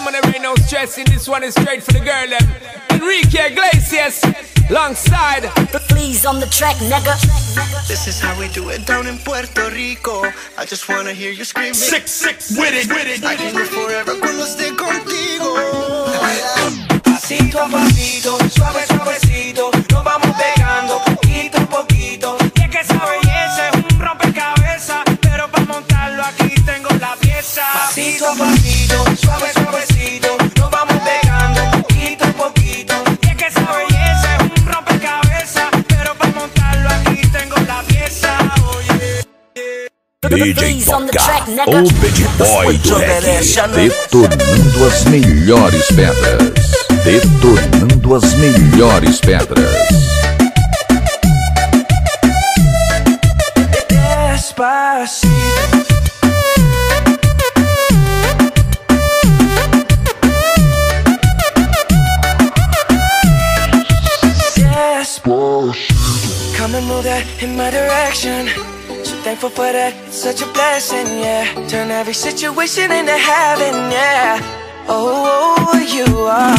Some of them ain't no stressing. This one is straight for the girl. Them. Enrique Iglesias, alongside. Please on the track, nigga. This is how we do it down in Puerto Rico. I just wanna hear you screaming. Six, six, with it, with it. I can live forever cuando esté contigo. Pasito a pasito, suave, suavecito, nos vamos pegando poquito a poquito. Y es que esa belleza es un rompecabezas, pero para montarlo aquí tengo la pieza. Pasito a pasito, suave, suavecito, DJ Please on the Toca, o bad boy do reggae, detonando as melhores pedras. Detonando as melhores pedras. Despacito. Despacito. Come and move that in my direction. Thankful for that, such a blessing, yeah. Turn every situation into heaven, yeah. Oh, oh, oh, you are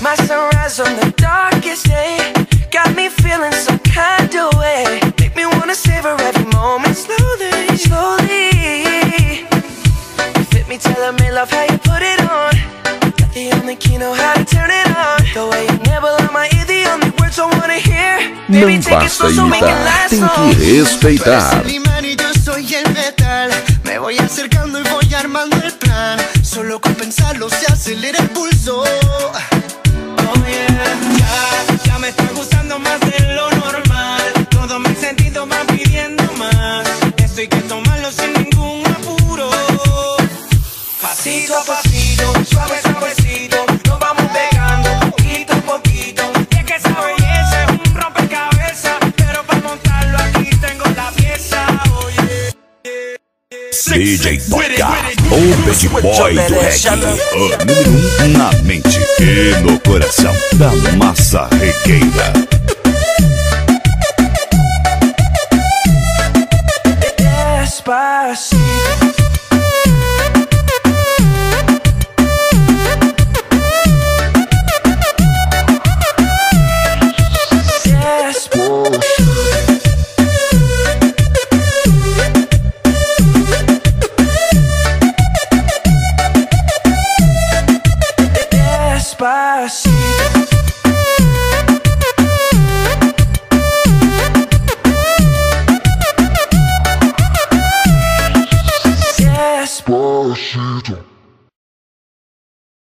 my sunrise on the darkest day. Got me feeling some kind of way. Make me wanna savor every moment slowly, slowly. You fit me, telling me love how you put it on. Got the only key, know how to turn it on. The way you nibble on my Não basta imitar, tem que respeitar. voy acercando y voy armando el plan. Solo con pensarlo se acelera el pulso. Oh yeah, ya, ya me está gustando más de lo normal. Todos mis sentidos van pidiendo más. Esto hay que tomarlo sin ningún apuro. Pasito a pasito, suave, DJ Toca, o bad boy do reggae. O número um na mente e no coração da massa regueira. あ、シ。